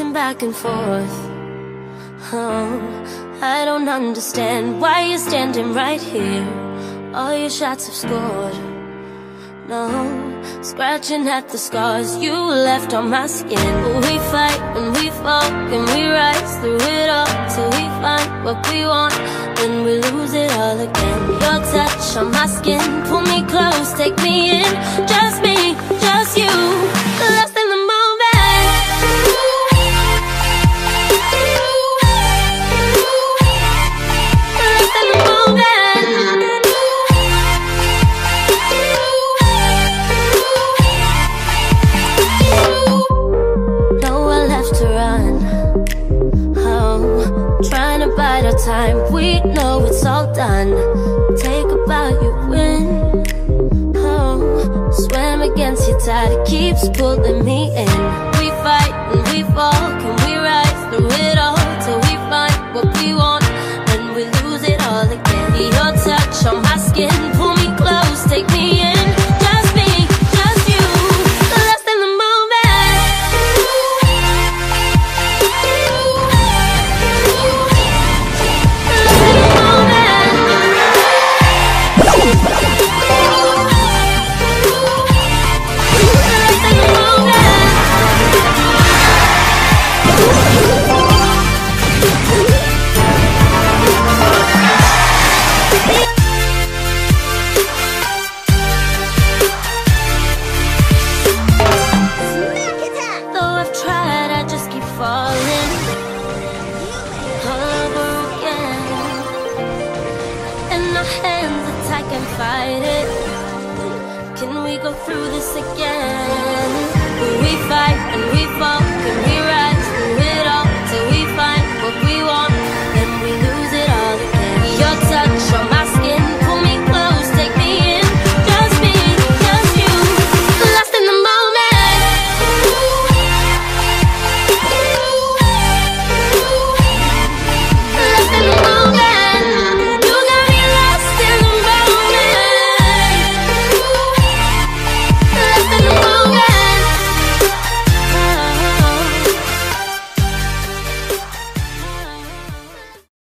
back and forth. Oh, I don't understand why you're standing right here. All your shots have scored. No, scratching at the scars you left on my skin. We fight and we fall and we rise through it all till we find what we want. Then we lose it all again. Your touch on my skin, pull me close, take me in. Just me, just you. Time. We know it's all done. Take a bow, you win. Oh, swam against your tide. It keeps pulling me in. We fight go through this again?